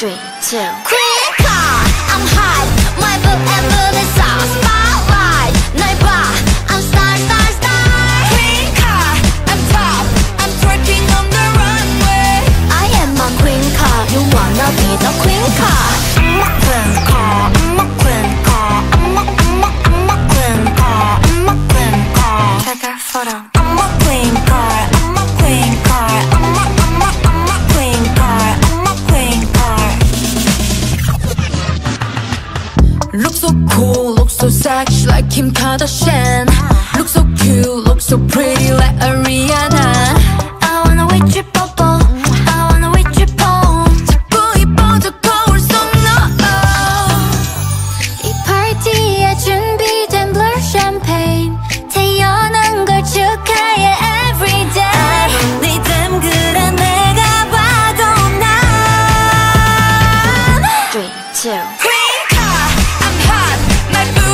Three, two, car! I'm hot, my spotlight. 봐, I'm star, star, star. Queencard, I'm I'm on the runway. I am a queen car, you wanna be the queen car. So sexy like Kim Kardashian. Look so cute, look so pretty like Ariana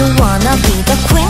You wanna be the queen